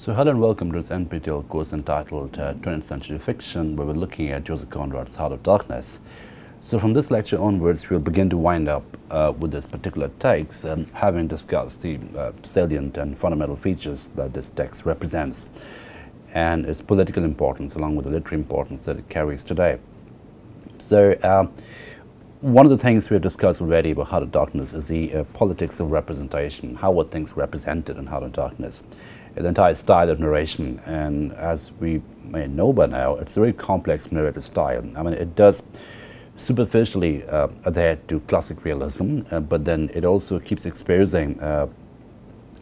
So hello and welcome to this NPTEL course entitled uh, 20th Century Fiction where we're looking at Joseph Conrad's Heart of Darkness. So from this lecture onwards we'll begin to wind up uh, with this particular text and having discussed the uh, salient and fundamental features that this text represents and its political importance along with the literary importance that it carries today. So uh, one of the things we have discussed already about Heart of Darkness is the uh, politics of representation, how are things represented in Heart of Darkness the entire style of narration. And as we may know by now, it's a very complex narrative style. I mean, it does superficially uh, adhere to classic realism, uh, but then it also keeps exposing uh,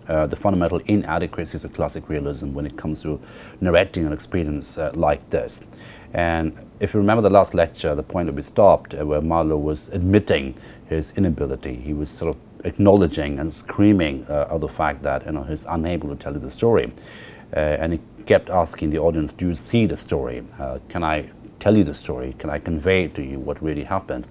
uh the fundamental inadequacies of classic realism when it comes to narrating an experience uh, like this. And if you remember the last lecture, the point that we stopped, uh, where Marlowe was admitting his inability, he was sort of acknowledging and screaming uh, of the fact that you know he's unable to tell you the story, uh, and he kept asking the audience, "Do you see the story? Uh, can I tell you the story? Can I convey to you what really happened?"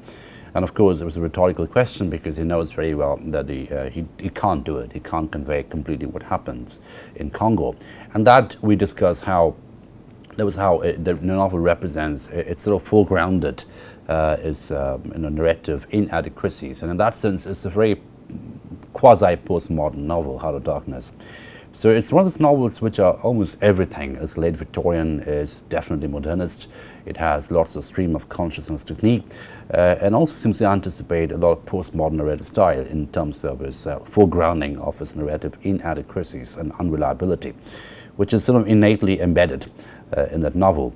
And of course, it was a rhetorical question because he knows very well that he, uh, he, he, can't do it. He can't convey completely what happens in Congo. And that we discuss how that was how it, the novel represents. It's sort of foregrounded uh, its um, you know, narrative inadequacies, and in that sense, it's a very quasi-postmodern novel, Heart of Darkness. So it's one of those novels which are almost everything. It's late Victorian, it's definitely modernist. It has lots of stream of consciousness technique, uh, and also seems to anticipate a lot of postmodern narrative style in terms of its uh, foregrounding of its narrative inadequacies and unreliability, which is sort of innately embedded uh, in that novel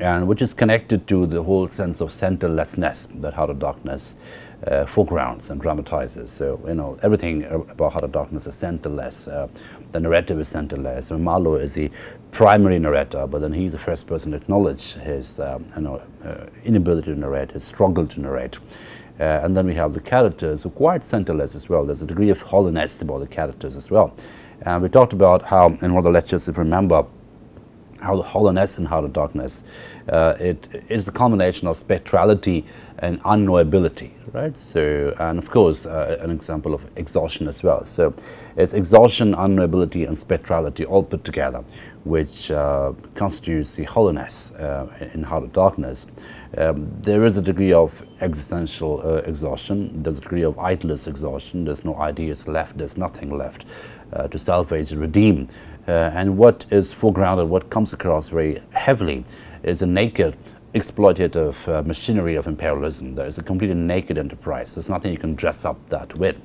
and which is connected to the whole sense of centerlessness that Heart of Darkness uh, foregrounds and dramatizes. So, you know, everything about Heart of Darkness is centerless. Uh, the narrative is centerless. Marlowe is the primary narrator, but then he's the first person to acknowledge his um, you know, uh, inability to narrate, his struggle to narrate. Uh, and then we have the characters who are quite centerless as well. There's a degree of hollowness about the characters as well. And we talked about how, in one of the lectures, if you remember, how the hollowness and Heart of Darkness, uh, it is the combination of spectrality and unknowability, right? So, and of course, uh, an example of exhaustion as well. So, it's exhaustion, unknowability, and spectrality all put together, which uh, constitutes the hollowness uh, in Heart of Darkness. Um, there is a degree of existential uh, exhaustion, there's a degree of idless exhaustion, there's no ideas left, there's nothing left uh, to salvage redeem. Uh, and what is foregrounded, what comes across very heavily, is a naked exploitative uh, machinery of imperialism. There is a completely naked enterprise. There's nothing you can dress up that with.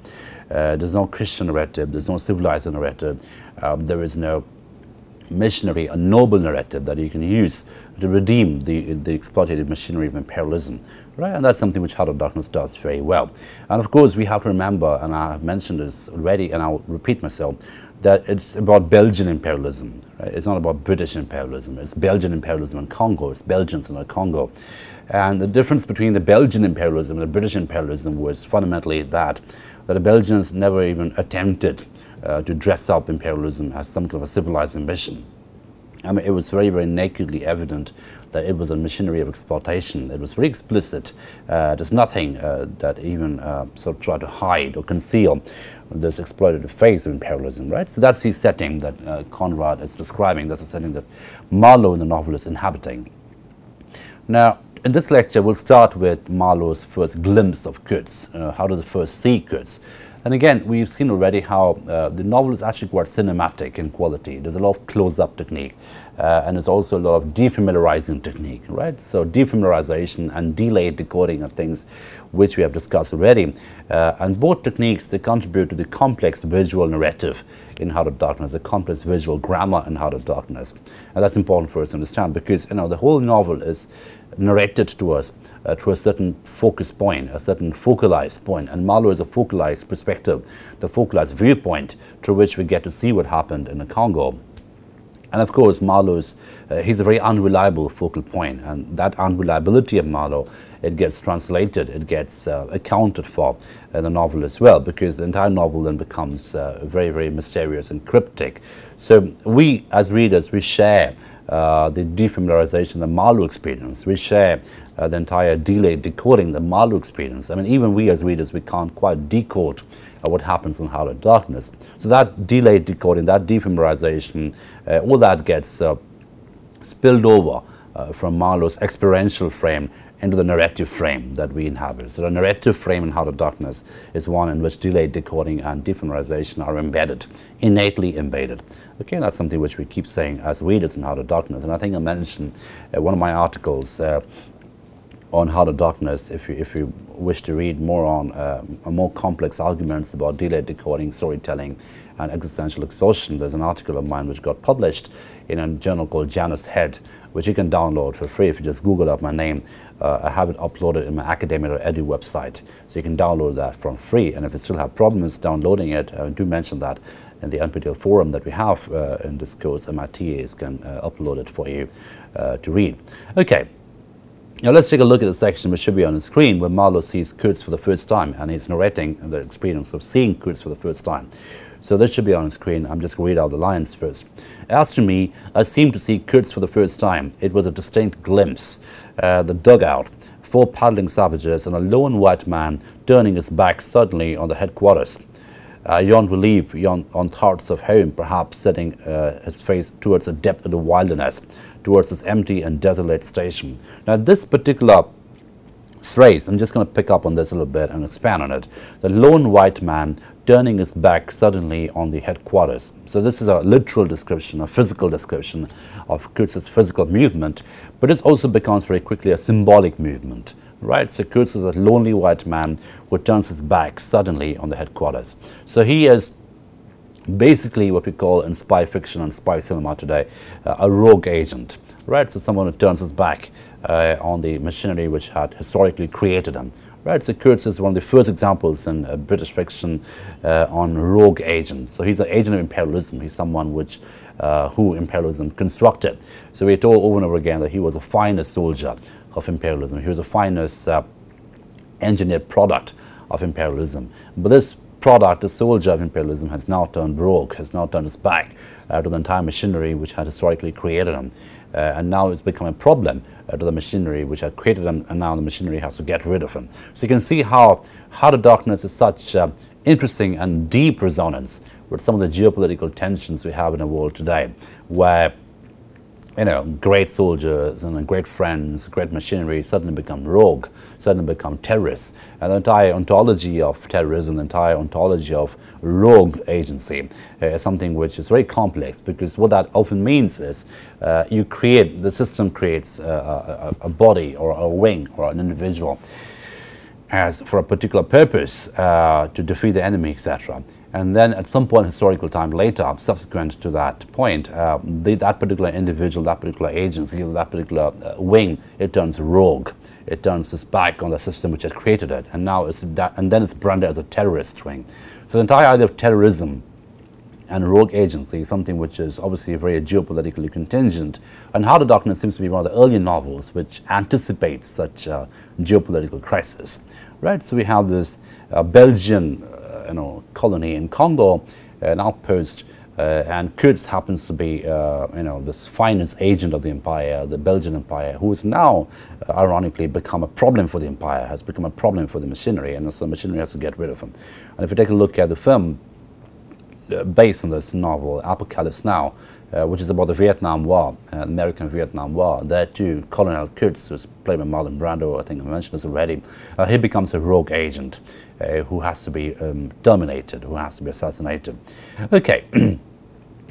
Uh, there's no Christian narrative. There's no civilized narrative. Um, there is no missionary, a noble narrative that you can use to redeem the, the exploitative machinery of imperialism. Right? And that's something which Heart of Darkness does very well. And of course, we have to remember, and I have mentioned this already, and I'll repeat myself, that it's about Belgian imperialism. Right? It's not about British imperialism. It's Belgian imperialism in Congo. It's Belgians in the Congo. And the difference between the Belgian imperialism and the British imperialism was fundamentally that, that the Belgians never even attempted uh, to dress up imperialism as some kind of a civilized ambition. I mean, it was very, very nakedly evident that it was a machinery of exploitation. It was very explicit. Uh, there's nothing uh, that even uh, sort of tried to hide or conceal this exploitative phase of imperialism, right? So that's the setting that uh, Conrad is describing. That's the setting that Marlowe in the novel is inhabiting. Now, in this lecture, we'll start with Marlowe's first glimpse of Kurtz. Uh, how does he first see Kurtz? And again, we've seen already how uh, the novel is actually quite cinematic in quality. There's a lot of close-up technique, uh, and there's also a lot of defamiliarizing technique, right? So defamiliarization and delayed decoding of things, which we have discussed already. Uh, and both techniques, they contribute to the complex visual narrative in Heart of Darkness, the complex visual grammar in Heart of Darkness. And that's important for us to understand because, you know, the whole novel is narrated to us uh, to a certain focus point, a certain focalized point. And Marlowe is a focalized perspective, the focalized viewpoint through which we get to see what happened in the Congo. And of course, Marlowe's, uh, he's a very unreliable focal point, and that unreliability of Marlowe, it gets translated, it gets uh, accounted for in the novel as well, because the entire novel then becomes uh, very, very mysterious and cryptic. So we, as readers, we share the defamiliarization, the Marlowe experience. We share uh, the entire delay decoding the Marlowe experience. I mean, even we as readers, we can't quite decode uh, what happens in of Darkness. So that delayed decoding, that defamiliarization, uh, all that gets uh, spilled over uh, from Marlowe's experiential frame into the narrative frame that we inhabit. So the narrative frame in Heart of Darkness is one in which delayed decoding and defamiliarization are embedded, innately embedded. Okay, that's something which we keep saying as readers in Heart of Darkness. And I think I mentioned uh, one of my articles uh, on Heart of Darkness if you, if you wish to read more on uh, more complex arguments about delayed decoding, storytelling, and existential exhaustion. There's an article of mine which got published in a journal called Janus Head, which you can download for free if you just Google up my name. Uh, I have it uploaded in my academia.edu website, so you can download that from free. And if you still have problems downloading it, uh, do mention that in the NPTEL forum that we have uh, in this course, and my TAs can uh, upload it for you to read. Okay. Now let's take a look at the section which should be on the screen where Marlowe sees Kurtz for the first time and he's narrating the experience of seeing Kurtz for the first time. So this should be on the screen. I'm just going to read out the lines first. As to me, I seemed to see Kurtz for the first time. It was a distinct glimpse. Uh, the dugout, four paddling savages, and a lone white man turning his back suddenly on the headquarters. Uh, yon relief, yon on thoughts of home, perhaps setting uh, his face towards the depth of the wilderness, towards this empty and desolate station. Now, this particular phrase, I'm just going to pick up on this a little bit and expand on it. The lone white man turning his back suddenly on the headquarters. So this is a literal description, a physical description of Kurtz's physical movement, but this also becomes very quickly a symbolic movement. Right, so Kurtz is a lonely white man who turns his back suddenly on the headquarters. So he is basically what we call in spy fiction and spy cinema today, uh, a rogue agent, right? So someone who turns his back uh, on the machinery which had historically created him. Right, so Kurtz is one of the first examples in uh, British fiction uh, on rogue agents. So he's an agent of imperialism. He's someone which, uh, who imperialism constructed. So we're told over and over again that he was the finest soldier of imperialism. He was the finest uh, engineered product of imperialism. But this product, the soldier of imperialism, has now turned rogue, has now turned his back to the entire machinery which had historically created him. Uh, and now it's become a problem uh, to the machinery which had created him, and now the machinery has to get rid of him. So you can see how Heart of Darkness is such uh, interesting and deep resonance with some of the geopolitical tensions we have in the world today, where you know, great soldiers and great friends, great machinery suddenly become rogue, suddenly become terrorists. And the entire ontology of terrorism, the entire ontology of rogue agency uh, is something which is very complex because what that often means is uh, you create, the system creates a, a, a, body or a wing or an individual as for a particular purpose uh, to defeat the enemy, etc. And then at some point, historical time later, subsequent to that point, uh, the, that particular individual, that particular agency, that particular uh, wing, it turns rogue. It turns its back on the system which has created it, and now it's and then it's branded as a terrorist wing. So the entire idea of terrorism and rogue agency something which is obviously very geopolitically contingent. And Heart of Darkness seems to be one of the early novels which anticipates such geopolitical crisis. Right? So we have this uh, Belgian you know, colony in Congo, an outpost, uh, and Kurtz happens to be, uh, you know, this finest agent of the empire, the Belgian empire, who has now, uh, ironically, become a problem for the empire, has become a problem for the machinery, and so the machinery has to get rid of him. And if you take a look at the film based on this novel, Apocalypse Now, uh, which is about the Vietnam War, uh, American Vietnam War. There too, Colonel Kurtz, who's played by Marlon Brando, I think I mentioned this already, uh, he becomes a rogue agent uh, who has to be um, terminated, who has to be assassinated. Okay,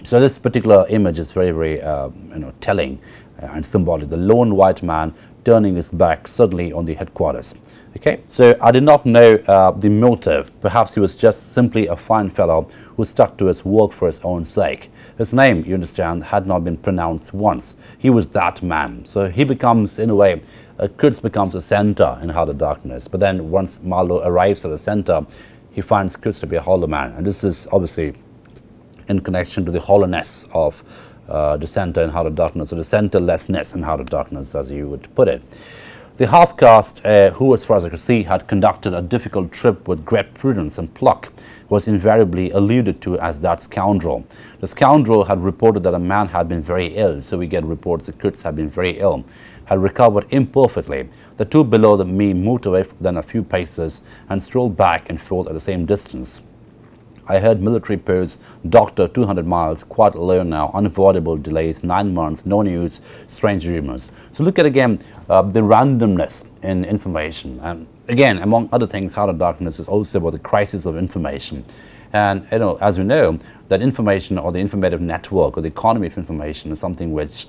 so this particular image is very, very uh, you know, telling uh, and symbolic. The lone white man turning his back suddenly on the headquarters. Okay, so I did not know uh, the motive. Perhaps he was just simply a fine fellow who stuck to his work for his own sake. His name, you understand, had not been pronounced once. He was that man. So he becomes, in a way, uh, Kurtz becomes a center in of Darkness. But then once Marlowe arrives at the center, he finds Kurtz to be a hollow man. And this is obviously in connection to the hollowness of uh, the center in of Darkness, or the centerlessness in of Darkness, as you would put it. The half-caste, uh, who as far as I could see, had conducted a difficult trip with great prudence and pluck, was invariably alluded to as that scoundrel. The scoundrel had reported that a man had been very ill, so we get reports that Kurtz had been very ill, had recovered imperfectly. The two below the me moved away then a few paces and strolled back and forth at the same distance. I heard military post, doctor 200 miles, quite alone now, unavoidable delays, nine months, no news, strange rumors. So look at again uh, the randomness in information. And again, among other things, Heart of Darkness is also about the crisis of information. And you know, as we know, that information or the informative network or the economy of information is something which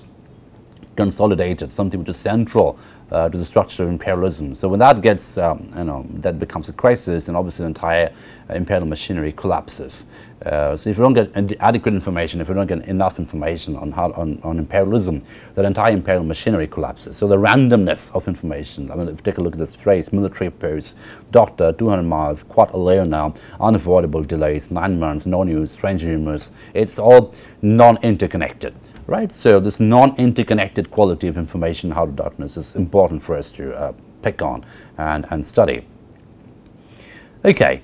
consolidated, something which is central uh, to the structure of imperialism. So when that gets, um, you know, that becomes a crisis, and obviously the entire uh, imperial machinery collapses. Uh, so if we don't get adequate information, if we don't get enough information on, how, on, on imperialism, that entire imperial machinery collapses. So the randomness of information, I mean, if you take a look at this phrase, military post, doctor, 200 miles, quite alone now, unavoidable delays, nine months, no news, strange rumors, it's all non-interconnected right? So this non-interconnected quality of information Heart of Darkness is important for us to uh, pick on and, and study. Okay,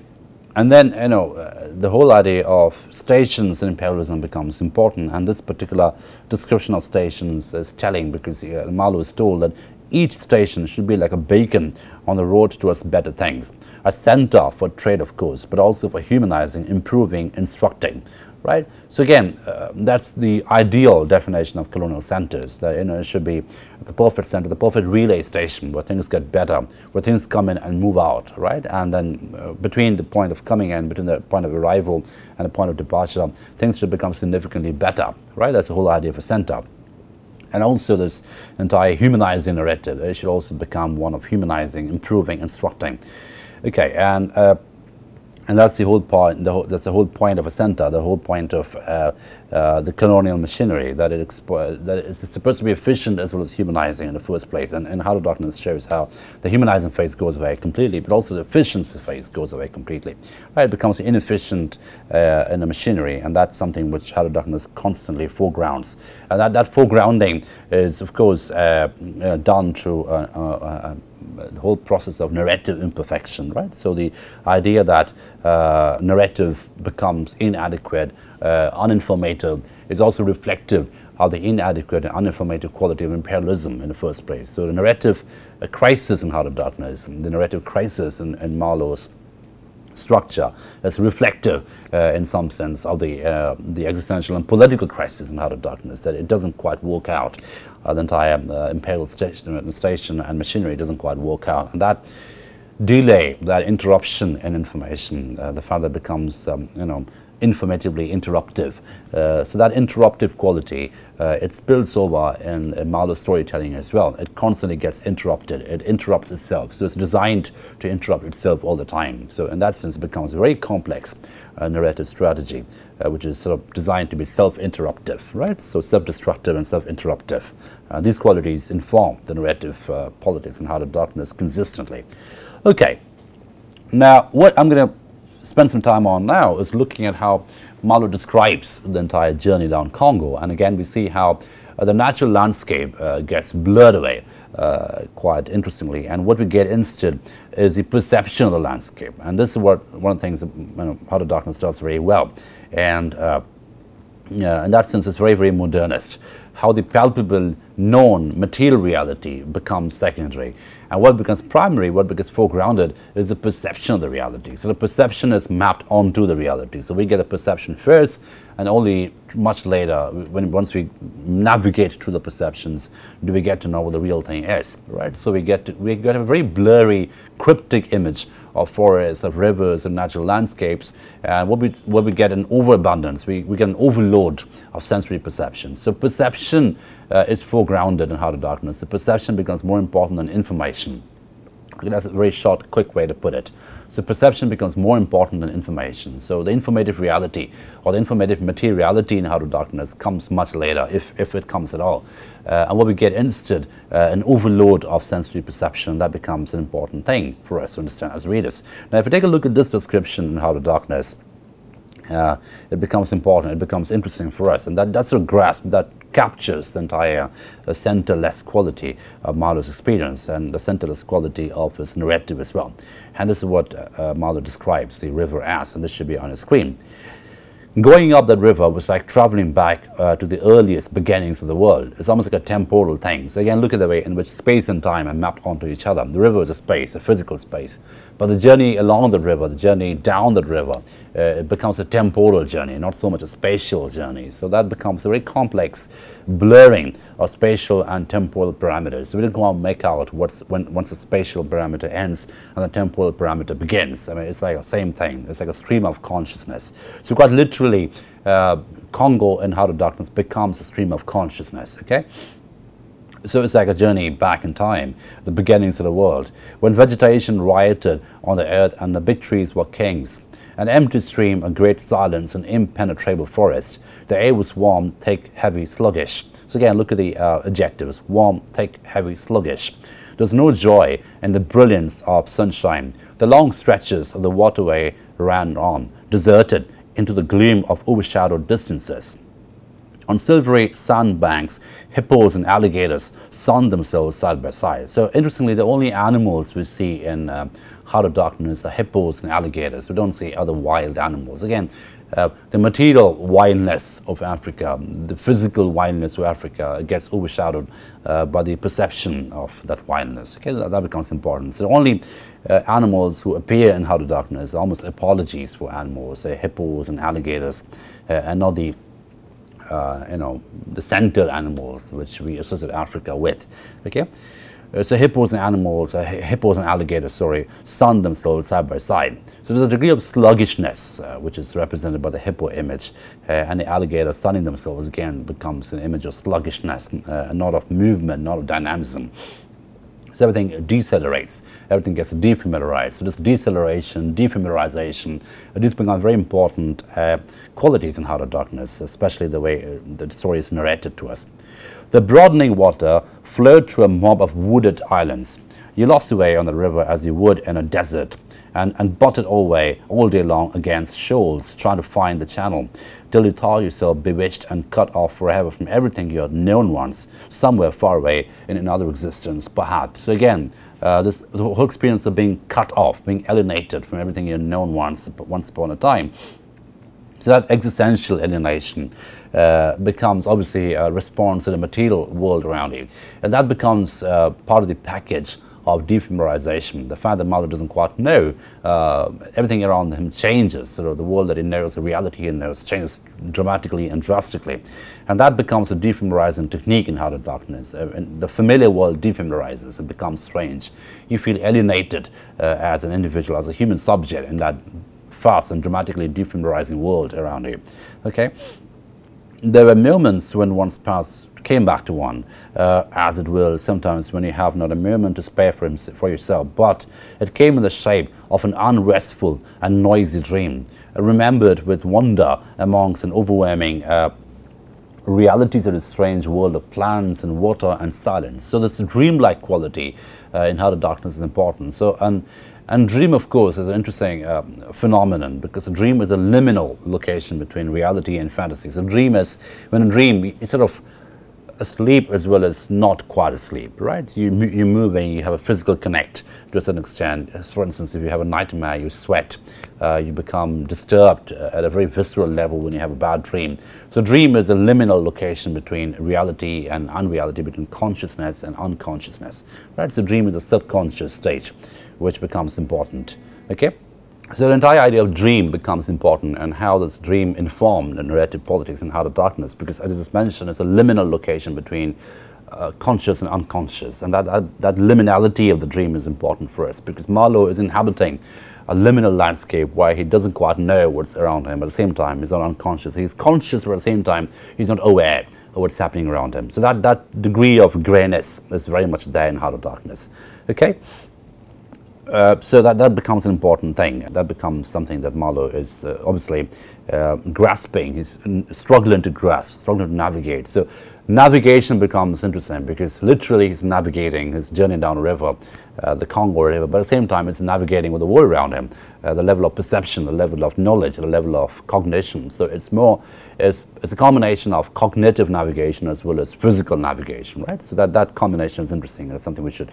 and then, you know, uh, the whole idea of stations in imperialism becomes important, and this particular description of stations is telling because uh, Marlowe is told that each station should be like a beacon on the road towards better things, a center for trade, of course, but also for humanizing, improving, instructing right? So again, uh, that's the ideal definition of colonial centers, that you know, it should be the perfect center, the perfect relay station where things get better, where things come in and move out, right? And then uh, between the point of coming in, between the point of arrival and the point of departure, things should become significantly better, right? That's the whole idea of a center. And also this entire humanizing narrative, it should also become one of humanizing, improving, instructing. Okay, and uh, and that's the whole point. The whole, that's the whole point of a center. The whole point of uh, uh, the colonial machinery that it that it's supposed to be efficient as well as humanizing in the first place. And, and Heart of Darkness shows how the humanizing phase goes away completely, but also the efficiency phase goes away completely. Right? It becomes inefficient uh, in the machinery, and that's something which Heart of Darkness constantly foregrounds. And that, that foregrounding is, of course, uh, uh, done through the whole process of narrative imperfection, right? So the idea that uh, narrative becomes inadequate, uh, uninformative, is also reflective of the inadequate and uninformative quality of imperialism in the first place. So the narrative crisis in Heart of Darkness, the narrative crisis in, in Marlowe's structure is reflective uh, in some sense of the, uh, the existential and political crisis in of Darkness, that it doesn't quite work out. Uh, the entire uh, imperial station, station and machinery doesn't quite work out. And that delay, that interruption in information, uh, the fact that becomes, um, you know, informatively interruptive. Uh, so that interruptive quality, uh, it spills over in, in storytelling as well. It constantly gets interrupted. It interrupts itself. So it's designed to interrupt itself all the time. So in that sense, it becomes a very complex uh, narrative strategy, uh, which is sort of designed to be self-interruptive, right? So self-destructive and self-interruptive. Uh, these qualities inform the narrative uh, politics and Heart of Darkness consistently. Okay. Now, what I'm going to spend some time on now is looking at how Marlowe describes the entire journey down Congo. And again, we see how uh, the natural landscape uh, gets blurred away uh, quite interestingly. And what we get instead is the perception of the landscape. And this is what one of the things that you know, Heart of Darkness does very well. And uh, in that sense, it's very, very modernist. How the palpable, known, material reality becomes secondary. And what becomes primary, what becomes foregrounded, is the perception of the reality. So the perception is mapped onto the reality. So we get a perception first, and only much later, when once we navigate through the perceptions, do we get to know what the real thing is, right? So we get to, we get a very blurry, cryptic image of forests, of rivers, and natural landscapes. And what we, what we get an overabundance, we, we get an overload of sensory perception. So perception uh, is foregrounded in Heart of Darkness. The perception becomes more important than information. That's a very short, quick way to put it. So perception becomes more important than information. So the informative reality or the informative materiality in Heart of Darkness comes much later, if, if it comes at all. Uh, and what we get instead, uh, an overload of sensory perception, that becomes an important thing for us to understand as readers. Now, if we take a look at this description in Heart of Darkness, uh, it becomes important, it becomes interesting for us. And that, that's a grasp that captures the entire uh, centerless quality of Marlowe's experience and the centerless quality of his narrative as well. And this is what uh, Marlowe describes the river as, and this should be on the screen. going up that river was like traveling back uh, to the earliest beginnings of the world. It's almost like a temporal thing. So again, look at the way in which space and time are mapped onto each other. The river is a space, a physical space. But the journey along the river, the journey down the river, uh, it becomes a temporal journey, not so much a spatial journey. So that becomes a very complex blurring of spatial and temporal parameters. So we didn't want to make out what's when once the spatial parameter ends and the temporal parameter begins. I mean, it's like the same thing. It's like a stream of consciousness. So quite literally, uh, Congo in Heart of Darkness becomes a stream of consciousness. Okay. So it's like a journey back in time, the beginnings of the world, when vegetation rioted on the earth and the big trees were kings. An empty stream, a great silence, an impenetrable forest. The air was warm, thick, heavy, sluggish. So again, look at the uh, adjectives, warm, thick, heavy, sluggish. There's no joy in the brilliance of sunshine. The long stretches of the waterway ran on, deserted into the gloom of overshadowed distances. On silvery sandbanks, hippos and alligators sun themselves side by side. So interestingly, the only animals we see in uh, Heart of Darkness are hippos and alligators. We don't see other wild animals. Again, uh, the material wildness of Africa, the physical wildness of Africa gets overshadowed uh, by the perception of that wildness. Okay, that, that becomes important. So only uh, animals who appear in Heart of Darkness are almost apologies for animals, say hippos and alligators, uh, and not the uh, you know, the center animals which we associate Africa with. Okay, uh, so hippos and animals, uh, hippos and alligators, sorry, sun themselves side by side. So there's a degree of sluggishness uh, which is represented by the hippo image, uh, and the alligator sunning themselves again becomes an image of sluggishness, uh, not of movement, not of dynamism. So everything decelerates, everything gets defamiliarized. So this deceleration, defamiliarization, these become very important uh, qualities in Heart of Darkness, especially the way uh, the story is narrated to us. The broadening water flowed through a mob of wooded islands. You lost your way on the river as you would in a desert and, and butted away all day long against shoals, trying to find the channel, till you thought yourself bewitched and cut off forever from everything you had known once, somewhere far away in another existence, perhaps. So again, uh, this the whole experience of being cut off, being alienated from everything you had known once, once upon a time. So that existential alienation uh, becomes obviously a response to the material world around you. And that becomes uh, part of the package of defamiliarization. The fact that Marlowe doesn't quite know, uh, everything around him changes. Sort of the world that he knows, the reality he knows, changes dramatically and drastically. And that becomes a defamiliarizing technique in Heart of Darkness. Uh, and the familiar world defamiliarizes, it becomes strange. You feel alienated uh, as an individual, as a human subject in that fast and dramatically defamiliarizing world around you. Okay? There were moments when one's past came back to one, uh, as it will sometimes when you have not a moment to spare for, for yourself, but it came in the shape of an unrestful and noisy dream, remembered with wonder amongst an overwhelming uh, realities of this strange world of plants and water and silence. So this dreamlike quality uh, in Heart of Darkness is important. So and and dream, of course, is an interesting uh, phenomenon because a dream is a liminal location between reality and fantasy. So dream is when a dream, you sort of asleep as well as not quite asleep, right? You, you're moving, you have a physical connect to a certain extent. For instance, if you have a nightmare, you sweat, uh, you become disturbed uh, at a very visceral level when you have a bad dream. So dream is a liminal location between reality and unreality, between consciousness and unconsciousness, right? So dream is a subconscious state, which becomes important, okay? So the entire idea of dream becomes important and how this dream informed the narrative politics and Heart of Darkness because as I just mentioned, it's a liminal location between uh, conscious and unconscious and that, that, that, liminality of the dream is important for us because Marlowe is inhabiting a liminal landscape where he doesn't quite know what's around him, but at the same time he's not unconscious. He's conscious, but at the same time he's not aware of what's happening around him. So that, that degree of grayness is very much there in Heart of Darkness. Okay? Uh, so that, that becomes an important thing. That becomes something that Marlowe is uh, obviously uh, grasping, he's struggling to grasp, struggling to navigate. So navigation becomes interesting because literally he's navigating his journey down a river, uh, the Congo River, but at the same time he's navigating with the world around him, uh, the level of perception, the level of knowledge, the level of cognition. So it's more, it's, it's a combination of cognitive navigation as well as physical navigation, right? So that, that combination is interesting and it's something we should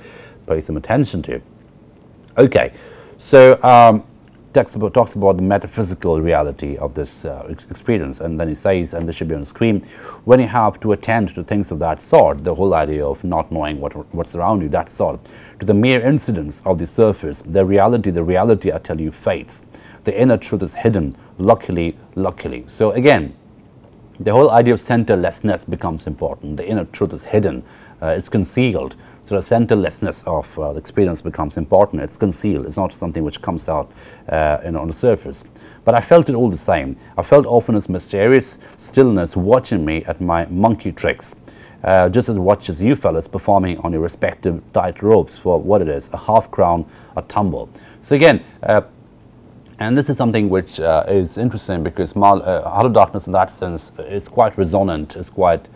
pay some attention to. Okay, so um, talks about, talks about the metaphysical reality of this uh, ex experience. And then he says, and this should be on the screen, when you have to attend to things of that sort, the whole idea of not knowing what, what's around you, that sort, to the mere incidents of the surface, the reality, the reality, I tell you, fades. The inner truth is hidden, luckily, luckily. So again, the whole idea of centerlessness becomes important. The inner truth is hidden, uh, it's concealed. So the centerlessness of uh, the experience becomes important. It's concealed. It's not something which comes out uh, you know, on the surface. But I felt it all the same. I felt often this mysterious stillness watching me at my monkey tricks. Uh, just as watches you fellas performing on your respective tight ropes for what it is, a half crown, a tumble. So again, uh, and this is something which uh, is interesting because Mal, uh, Heart of Darkness in that sense is quite resonant, is quite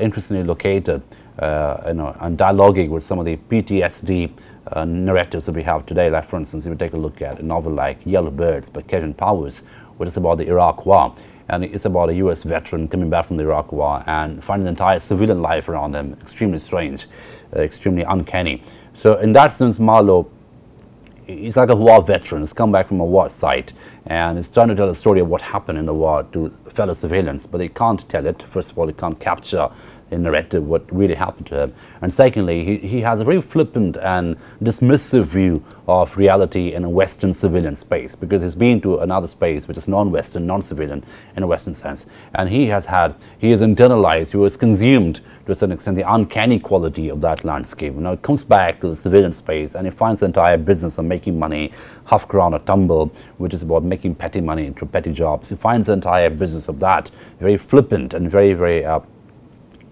interestingly located you know, and dialoguing with some of the PTSD uh, narratives that we have today. Like, for instance, if you take a look at a novel like Yellow Birds by Kevin Powers, which is about the Iraq War. And it's about a US veteran coming back from the Iraq War and finding the entire civilian life around him extremely strange, uh, extremely uncanny. So, in that sense, Marlowe he's like a war veteran. He's come back from a war site and he's trying to tell a story of what happened in the war to fellow civilians, but he can't tell it. First of all, he can't capture in narrative what really happened to him. And secondly, he, he has a very flippant and dismissive view of reality in a Western civilian space because he's been to another space which is non-Western, non-civilian in a Western sense. And he has had, he has internalized, he was consumed to a certain extent the uncanny quality of that landscape. Now it comes back to the civilian space and he finds the entire business of making money, half crown a tumble, which is about making petty money through petty jobs. He finds the entire business of that very flippant and very, very uh,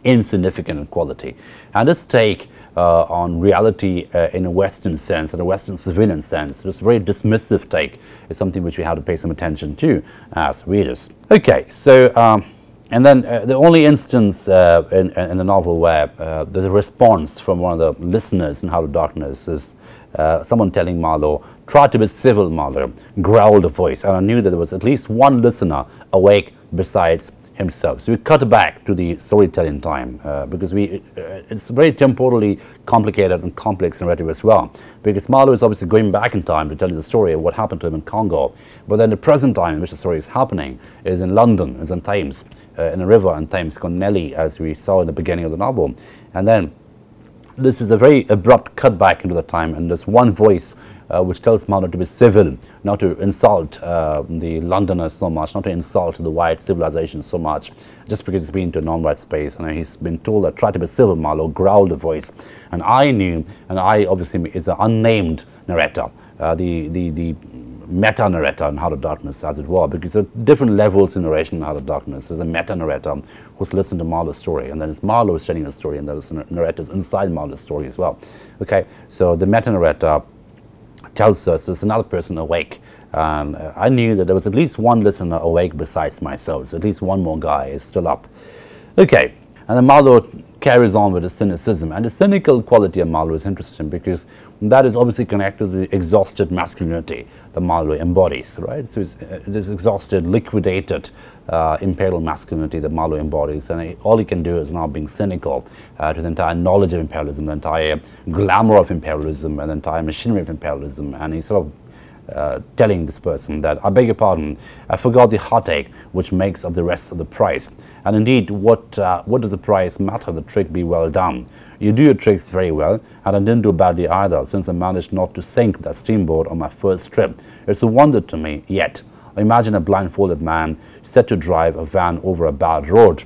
insignificant in quality. And this take uh, on reality uh, in a Western sense, in a Western civilian sense, this very dismissive take is something which we have to pay some attention to as readers. Okay, so um, and then uh, the only instance uh, in, in, the novel where uh, there's a response from one of the listeners in Heart of Darkness is uh, someone telling Marlowe, try to be civil, Marlowe, growled a voice. And I knew that there was at least one listener awake besides himself. So we cut back to the storytelling time uh, because we uh, it's very temporally complicated and complex narrative as well. Because Marlowe is obviously going back in time to tell you the story of what happened to him in Congo, but then the present time in which the story is happening is in London, is in Thames, uh, in a river in Thames called Nellie, as we saw in the beginning of the novel, and then this is a very abrupt cutback into the time, and there's one voice uh, which tells Marlowe to be civil, not to insult uh, the Londoners so much, not to insult the white civilization so much, just because he's been to a non-white space. And he's been told that try to be civil, Marlowe growled a voice. And I knew, and I obviously is an unnamed narrator, uh, the, the, the meta narrator in Heart of Darkness, as it were, because there are different levels in narration in Heart of Darkness. There's a meta narrator who's listening to Marlowe's story, and then it's Marlowe telling the story, and there's narrators inside Marlowe's story as well. Okay, so the meta narrator tells us there's another person awake. And uh, I knew that there was at least one listener awake besides myself, so at least one more guy is still up. Okay, and then Marlowe carries on with the cynicism. And the cynical quality of Marlowe is interesting because that is obviously connected to the exhausted masculinity that Marlowe embodies, right? So it's, uh, this exhausted, liquidated uh, imperial masculinity that Marlowe embodies. And he, all he can do is now being cynical uh, to the entire knowledge of imperialism, the entire glamour of imperialism, and the entire machinery of imperialism. And he sort of uh, telling this person that, I beg your pardon, I forgot the heartache which makes up the rest of the price. And indeed, what, uh, what does the price matter? The trick be well done. You do your tricks very well, and I didn't do badly either, since I managed not to sink that steamboat on my first trip. It's a wonder to me, yet. Imagine a blindfolded man set to drive a van over a bad road.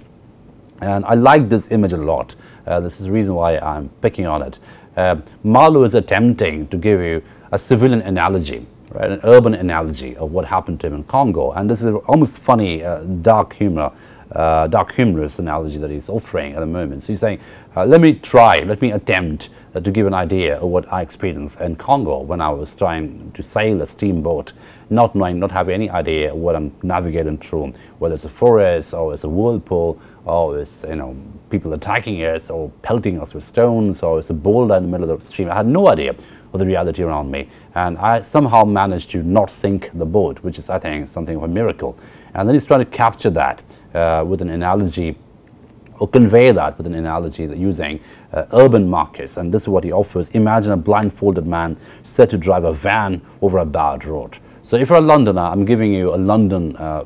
And I like this image a lot. Uh, this is the reason why I'm picking on it. Uh, Marlowe is attempting to give you a civilian analogy right, an urban analogy of what happened to him in Congo. And this is almost funny, uh, dark humor, uh, dark humorous analogy that he's offering at the moment. So he's saying, uh, let me try, let me attempt uh, to give an idea of what I experienced in Congo when I was trying to sail a steamboat, not knowing, not having any idea what I'm navigating through, whether it's a forest or it's a whirlpool or it's, you know, people attacking us or pelting us with stones or it's a boulder in the middle of the stream. I had no idea of the reality around me. And I somehow managed to not sink the boat, which is, I think, something of a miracle. And then he's trying to capture that uh, with an analogy or convey that with an analogy that using uh, urban markets. And this is what he offers. Imagine a blindfolded man set to drive a van over a bad road. So if you're a Londoner, I'm giving you a London uh,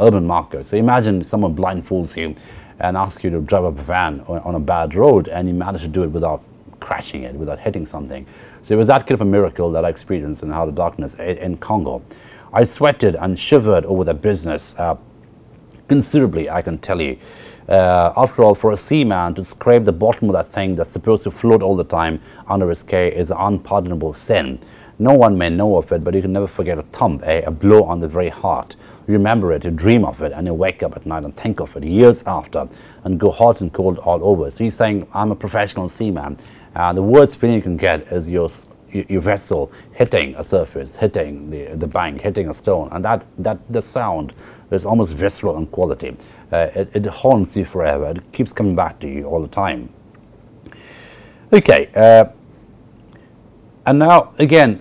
urban marker. So imagine someone blindfolds you and asks you to drive up a van on, a bad road and you manage to do it without crashing it, without hitting something. So it was that kind of a miracle that I experienced in Heart of Darkness in Congo. I sweated and shivered over the business uh, considerably, I can tell you. Uh, after all, for a seaman to scrape the bottom of that thing that's supposed to float all the time under his care is an unpardonable sin. No one may know of it, but you can never forget a thump, a, a blow on the very heart. You remember it, you dream of it, and you wake up at night and think of it years after and go hot and cold all over. So he's saying, I'm a professional seaman. And the worst feeling you can get is your, your vessel hitting a surface, hitting the, the bank, hitting a stone. And that, that the sound is almost visceral in quality. Uh, it, it haunts you forever. It keeps coming back to you all the time. Okay. Uh, and now, again,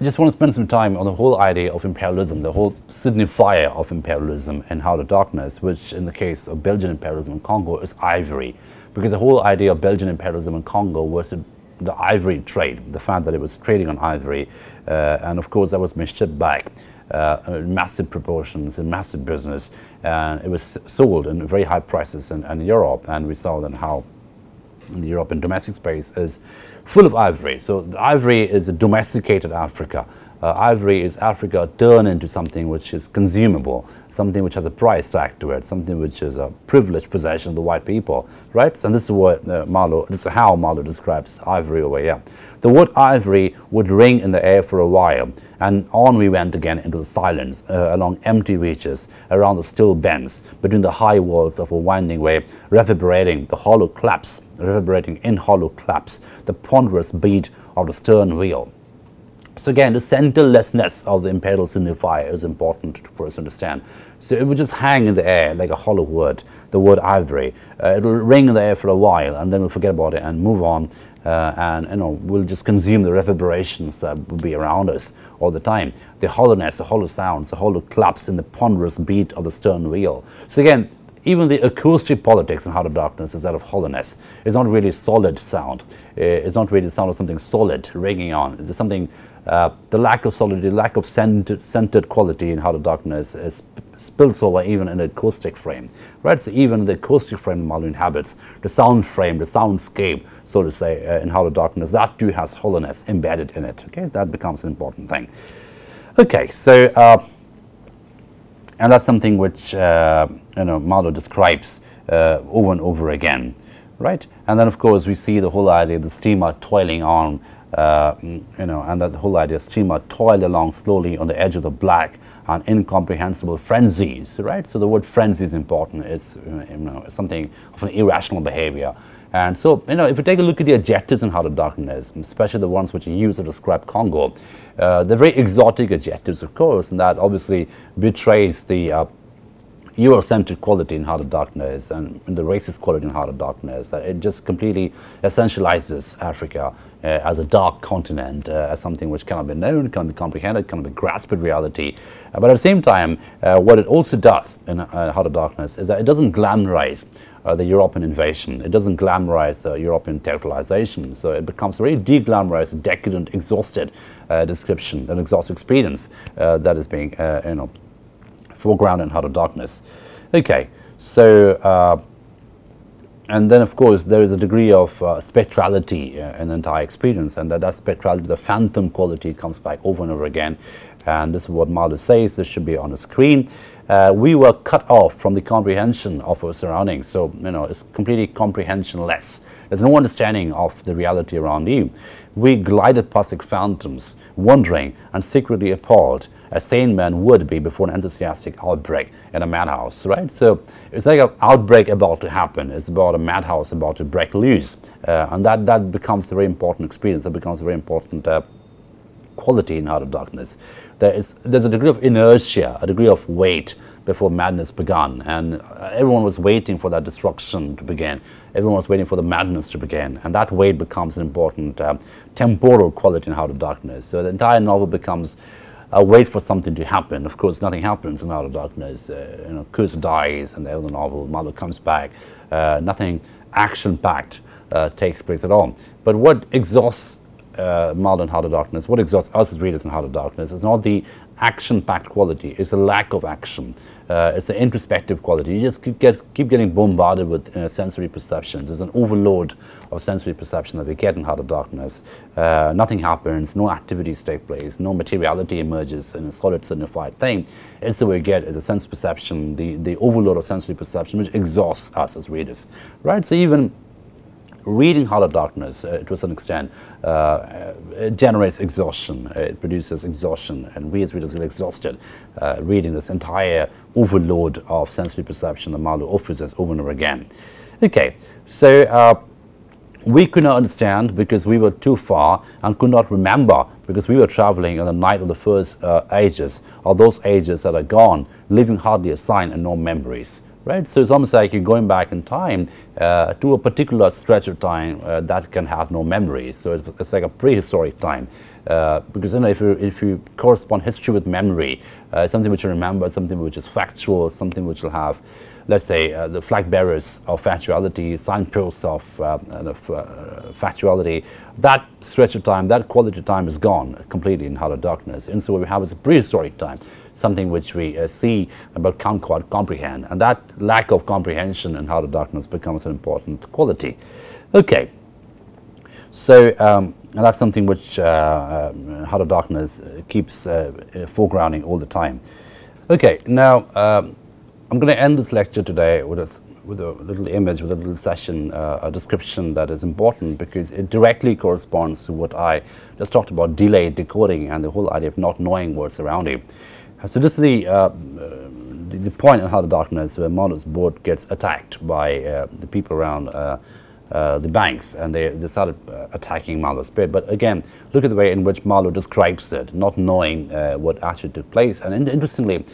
I just want to spend some time on the whole idea of imperialism, the whole signifier of imperialism and Heart of Darkness, which in the case of Belgian imperialism in Congo is ivory. Because the whole idea of Belgian imperialism in Congo was the ivory trade, the fact that it was trading on ivory, uh, and of course that was shipped back uh, in massive proportions, in massive business, and it was sold in very high prices in, in Europe, and we saw then how the European domestic space is full of ivory. So ivory is a domesticated Africa. Uh, ivory is Africa turned into something which is consumable, something which has a price tag to it, something which is a privileged possession of the white people, right? So this is what uh, Marlowe, this is how Marlowe describes ivory over here. The word ivory would ring in the air for a while, and on we went again into the silence, uh, along empty reaches, around the still bends, between the high walls of a winding way, reverberating the hollow claps, reverberating in hollow claps, the ponderous beat of the stern wheel. So again, the centerlessness of the imperial signifier is important for us to understand. So it would just hang in the air like a hollow word, the word ivory. Uh, it'll ring in the air for a while and then we'll forget about it and move on uh, and you know we'll just consume the reverberations that will be around us all the time. The hollowness, the hollow sounds, the hollow claps in the ponderous beat of the stern wheel. So again, even the acoustic politics in Heart of Darkness is that of hollowness. It's not really solid sound. It's not really the sound of something solid ringing on. It's something uh, the lack of solidity, lack of centered, centered quality in Heart of Darkness is, spills over even in the acoustic frame, right? So even the acoustic frame Marlowe inhabits, the sound frame, the soundscape, so to say, uh, in Heart of Darkness, that too has hollowness embedded in it, okay? That becomes an important thing. Okay, so, uh, and that's something which, uh, you know, Marlowe describes uh, over and over again, right? And then, of course, we see the whole idea of the steamer toiling on uh, you know, and that whole idea, of steamer toiled along slowly on the edge of the black and incomprehensible frenzies, right? So the word frenzy is important. It's you know something of an irrational behavior. And so, you know, if you take a look at the adjectives in Heart of Darkness, especially the ones which are used to describe Congo, uh, they're very exotic adjectives, of course, and that obviously betrays the uh, Eurocentric quality in Heart of Darkness and the racist quality in Heart of Darkness. It just completely essentializes Africa uh, as a dark continent, uh, as something which cannot be known, cannot be comprehended, cannot be grasped reality. Uh, but at the same time, uh, what it also does in uh, Heart of Darkness is that it doesn't glamorize uh, the European invasion. It doesn't glamorize the European territorialization. So it becomes a very deglamorized, decadent, exhausted description, an exhausted experience that is being, you know, foregrounded and Heart of Darkness. Okay, so and then, of course, there is a degree of uh, spectrality uh, in the entire experience, and that, that spectrality, the phantom quality, comes back over and over again. And this is what Marlowe says, this should be on the screen. Uh, we were cut off from the comprehension of our surroundings, so, you know, it's completely comprehensionless. There's no understanding of the reality around you. We glided past like phantoms, wondering and secretly appalled a sane man would be before an enthusiastic outbreak in a madhouse, right? So it's like an outbreak about to happen. It's about a madhouse about to break loose. Uh, and that, that becomes a very important experience. That becomes a very important uh, quality in Heart of Darkness. There is, there's a degree of inertia, a degree of weight before madness began. And uh, everyone was waiting for that destruction to begin. Everyone was waiting for the madness to begin. And that weight becomes an important uh, temporal quality in Heart of Darkness. So the entire novel becomes uh, wait for something to happen. Of course, nothing happens in Heart of Darkness. Uh, you know, dies and the other novel, Mother comes back. Uh, nothing action-packed uh, takes place at all. But what exhausts uh, in Heart of Darkness, what exhausts us as readers in Heart of Darkness is not the action-packed quality, it's the lack of action. Uh, it's an introspective quality. You just keep, keep getting bombarded with uh, sensory perception. There's an overload of sensory perception that we get in Heart of Darkness. Uh, nothing happens, no activities take place, no materiality emerges in a solid, signified thing. It's the way we get is a sense perception, the, the overload of sensory perception, which exhausts us as readers, right? So even reading of Darkness uh, to a certain extent uh, it generates exhaustion. It produces exhaustion, and we as readers get exhausted uh, reading this entire overload of sensory perception that Marlowe offers us over and over again. Okay, so uh, we could not understand because we were too far and could not remember because we were traveling on the night of the first uh, ages, or those ages that are gone, leaving hardly a sign and no memories right? So it's almost like you're going back in time uh, to a particular stretch of time uh, that can have no memories. So it's, like a prehistoric time. Uh, because you know, if you if you correspond history with memory, uh, something which you remember, something which is factual, something which will have, let's say, uh, the flag bearers of factuality, signposts of, uh, of factuality, that stretch of time, that quality of time is gone completely in of Darkness. And so what we have is a prehistoric time something which we uh, see but can't quite comprehend. And that lack of comprehension in of Darkness becomes an important quality. Okay, so um, that's something which uh, uh, of Darkness uh, keeps uh, uh, foregrounding all the time. Okay, now um, I'm going to end this lecture today with a, with a little image, with a little session, a description that is important because it directly corresponds to what I just talked about, delayed decoding and the whole idea of not knowing what's around you. So this is the, uh, the, the, point in Heart of Darkness where Marlowe's boat gets attacked by uh, the people around uh, uh the banks and they, they started uh, attacking Marlowe's boat. But again, look at the way in which Marlowe describes it, not knowing uh, what actually took place. And in interestingly,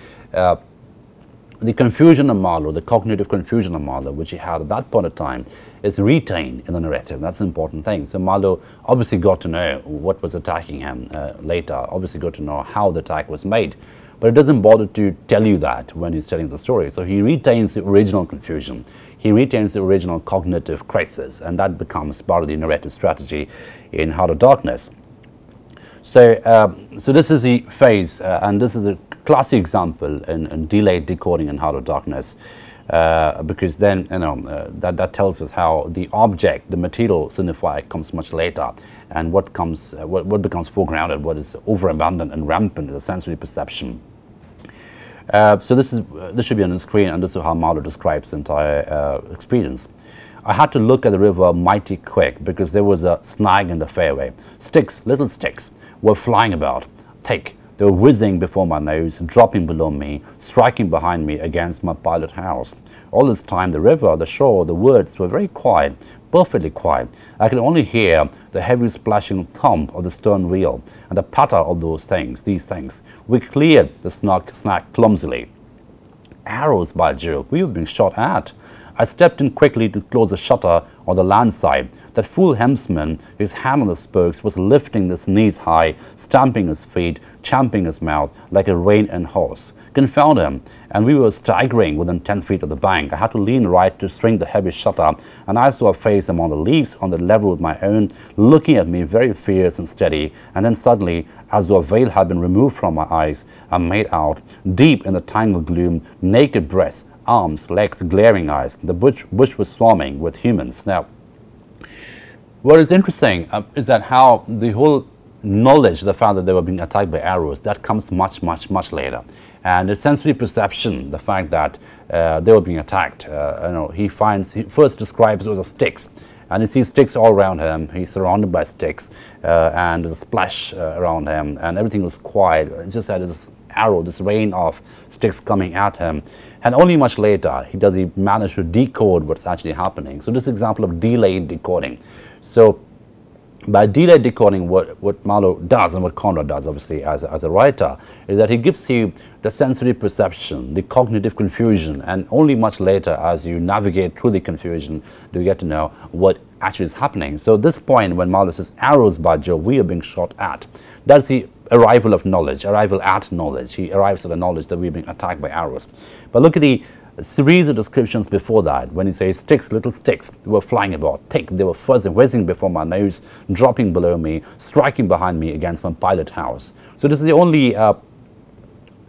the confusion of Marlowe, the cognitive confusion of Marlowe, which he had at that point of time, is retained in the narrative. That's an important thing. So Marlowe obviously got to know what was attacking him uh, later, obviously got to know how the attack was made but it doesn't bother to tell you that when he's telling the story. So he retains the original confusion. He retains the original cognitive crisis, and that becomes part of the narrative strategy in Heart of Darkness. So, uh, so this is the phase, uh, and this is a classic example in, in delayed decoding in Heart of Darkness. Uh, because then you know uh, that that tells us how the object, the material signifier, comes much later, and what comes, uh, what, what becomes foregrounded, what is overabundant and rampant is the sensory perception. Uh, so this is uh, this should be on the screen, and this is how Marlowe describes the entire uh, experience. I had to look at the river mighty quick because there was a snag in the fairway. Sticks, little sticks, were flying about. Take, they were whizzing before my nose, dropping below me, striking behind me against my pilot house. All this time, the river, the shore, the woods were very quiet, perfectly quiet. I could only hear the heavy splashing thump of the stern wheel and the patter of those things, these things. We cleared the snag, snag clumsily. Arrows, by Jove, we were being shot at. I stepped in quickly to close the shutter on the land side. That fool helmsman, his hand on the spokes, was lifting his knees high, stamping his feet, champing his mouth like a rein and horse confound him, and we were staggering within 10 feet of the bank. I had to lean right to swing the heavy shutter, and I saw a face among the leaves on the level with my own, looking at me very fierce and steady, and then suddenly, as though a veil had been removed from my eyes, I made out, deep in the tangled gloom, naked breasts, arms, legs, glaring eyes. The bush, bush was swarming with humans. Now, what is interesting uh, is that how the whole knowledge, the fact that they were being attacked by arrows, that comes much, much, much later. And the sensory perception, the fact that uh, they were being attacked, uh, you know, he finds, he first describes it as sticks. And he sees sticks all around him. He's surrounded by sticks, uh, and there's a splash uh, around him, and everything was quiet. It's just that this arrow, this rain of sticks coming at him. And only much later, he does he manage to decode what's actually happening. So this example of delayed decoding. So by delayed decoding, what, what Marlowe does and what Conrad does, obviously, as, as a writer, is that he gives you the sensory perception, the cognitive confusion, and only much later, as you navigate through the confusion, do you get to know what actually is happening. So this point, when Marlowe says, arrows by Jove, we are being shot at, that's the arrival of knowledge, arrival at knowledge. He arrives at the knowledge that we're being attacked by arrows. But look at the series of descriptions before that when he says sticks, little sticks were flying about, thick, they were fuzzing, whizzing before my nose, dropping below me, striking behind me against my pilot house. So this is the only uh,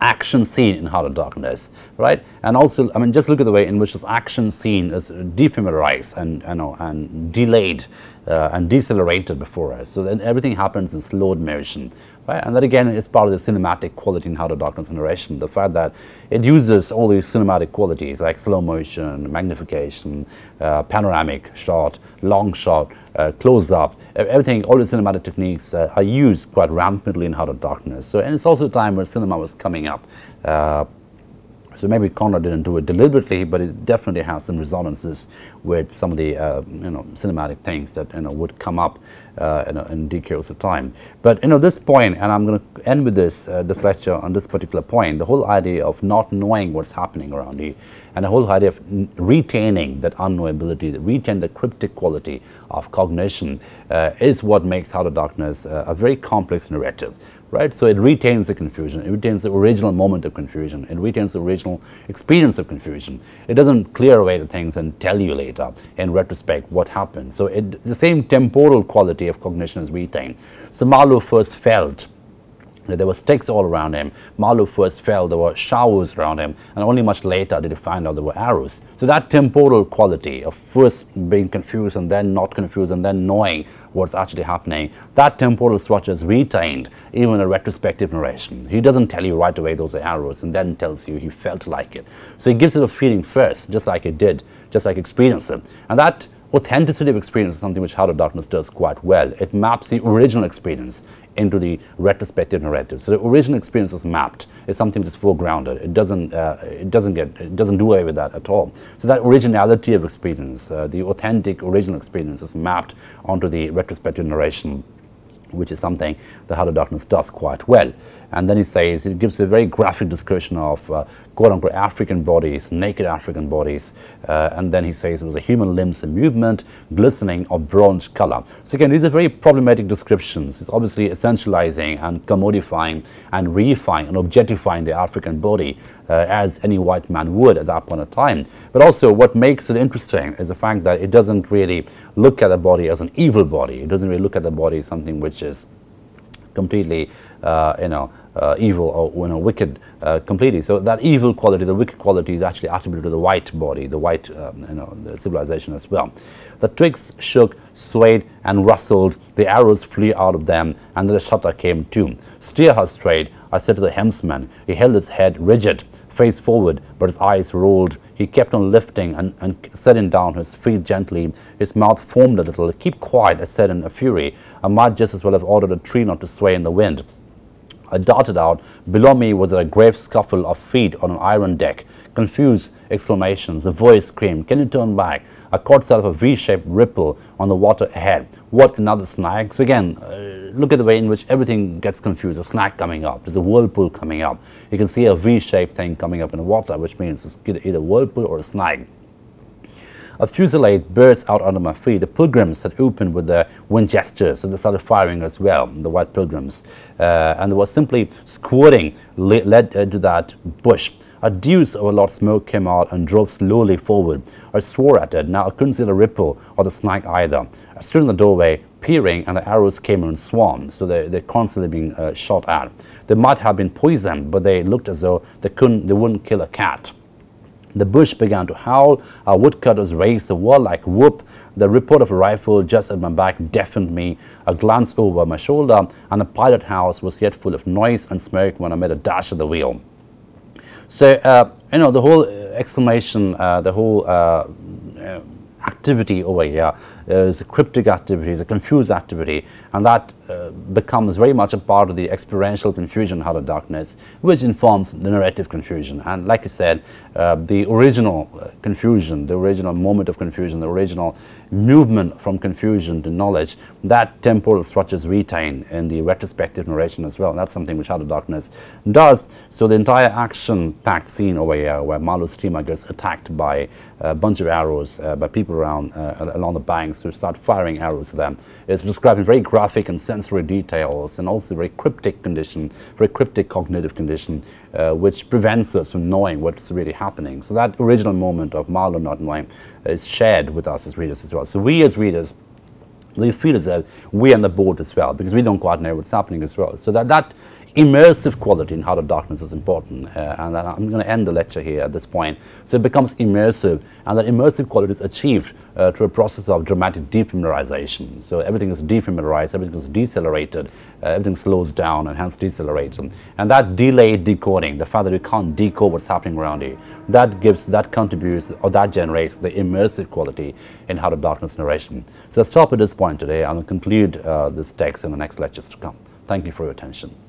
action scene in Heart of Darkness, right? And also, I mean, just look at the way in which this action scene is defamiliarized and, you know, and delayed uh, and decelerated before us. So then everything happens in slowed motion, right? And that again is part of the cinematic quality in Heart of Darkness narration. The fact that it uses all these cinematic qualities like slow motion, magnification, uh, panoramic shot, long shot, uh, close up, everything, all the cinematic techniques uh, are used quite rampantly in Heart of Darkness. So, and it's also a time where cinema was coming up. So maybe Conrad didn't do it deliberately, but it definitely has some resonances with some of the uh, you know cinematic things that you know would come up uh, in, in decades of time. But you know this point, and I'm going to end with this uh, this lecture on this particular point: the whole idea of not knowing what's happening around you, and the whole idea of retaining that unknowability, retain the cryptic quality of cognition, uh, is what makes Heart of Darkness uh, a very complex narrative right? So it retains the confusion, it retains the original moment of confusion, it retains the original experience of confusion. It doesn't clear away the things and tell you later in retrospect what happened. So it, the same temporal quality of cognition is retained. So Marlowe first felt there were sticks all around him. Marlowe first felt there were showers around him, and only much later did he find out there were arrows. So that temporal quality of first being confused and then not confused and then knowing what's actually happening, that temporal structure is retained even in a retrospective narration. He doesn't tell you right away those are arrows and then tells you he felt like it. So he gives it a feeling first, just like he did, just like experience it. And that authenticity of experience is something which Heart of Darkness does quite well. It maps the original experience into the retrospective narrative. So the original experience is mapped. It's something that's foregrounded. It doesn't. Uh, it doesn't get. It doesn't do away with that at all. So that originality of experience, uh, the authentic original experience, is mapped onto the retrospective narration, which is something the of Darkness does quite well. And then he says, he gives a very graphic description of uh, quote unquote African bodies, naked African bodies. Uh, and then he says it was a human limbs in movement, glistening of bronze color. So again, these are very problematic descriptions. It's obviously essentializing and commodifying and reifying and objectifying the African body uh, as any white man would at that point of time. But also what makes it interesting is the fact that it doesn't really look at the body as an evil body. It doesn't really look at the body as something which is completely, uh, you know, uh, evil or you know, wicked uh, completely. So that evil quality, the wicked quality is actually attributed to the white body, the white um, you know, the civilization as well. The twigs shook, swayed and rustled, the arrows flew out of them and the shutter came to. Steer her straight, I said to the helmsman. He held his head rigid, face forward, but his eyes rolled. He kept on lifting and, and setting down his feet gently. His mouth foamed a little. Keep quiet, I said in a fury. I might just as well have ordered a tree not to sway in the wind. I darted out. Below me was a grave scuffle of feet on an iron deck. Confused exclamations. A voice screamed, Can you turn back? I caught sight of a V-shaped ripple on the water ahead. What, another snag? So again, uh, look at the way in which everything gets confused. A snag coming up. There's a whirlpool coming up. You can see a V-shaped thing coming up in the water, which means it's either, either whirlpool or a snag. A fusillade burst out under my feet. The pilgrims had opened with their Winchesters, so they started firing as well, the white pilgrims. Uh, and there was simply squirting lead into that bush. A deuce of a lot of smoke came out and drove slowly forward. I swore at it. Now I couldn't see the ripple or the snake either. I stood in the doorway, peering, and the arrows came in swarms, so they, they're constantly being uh, shot at. They might have been poisoned, but they looked as though they, couldn't, they wouldn't kill a cat. The bush began to howl. Our woodcutters raised a warlike whoop. The report of a rifle just at my back deafened me. A glance over my shoulder, and the pilot house was yet full of noise and smoke when I made a dash at the wheel. So, uh, you know, the whole exclamation, uh, the whole uh, activity over here is a cryptic activity, is a confused activity, and that uh, becomes very much a part of the experiential confusion out of darkness, which informs the narrative confusion. And like I said, uh, the original uh, confusion, the original moment of confusion, the original movement from confusion to knowledge, that temporal structure is retained in the retrospective narration as well. And that's something which of Darkness does. So the entire action-packed scene over here where Marlowe's steamer gets attacked by a bunch of arrows uh, by people around uh, along the banks who start firing arrows at them. It's described in very graphic and sensory details and also very cryptic condition, very cryptic cognitive condition, uh, which prevents us from knowing what's really happening. So that original moment of Marlowe not knowing is shared with us as readers as well. So we as readers, we feel as though we're on the board as well because we don't quite know what's happening as well. So that, that immersive quality in Heart of Darkness is important. Uh, and I'm going to end the lecture here at this point. So it becomes immersive, and that immersive quality is achieved uh, through a process of dramatic defamiliarization. So everything is defamiliarized, everything is decelerated, uh, everything slows down and hence decelerates. And, and that delayed decoding, the fact that you can't decode what's happening around you, that gives, that contributes, or that generates the immersive quality in Heart of Darkness narration. So I'll stop at this point today. I'll conclude uh, this text in the next lectures to come. Thank you for your attention.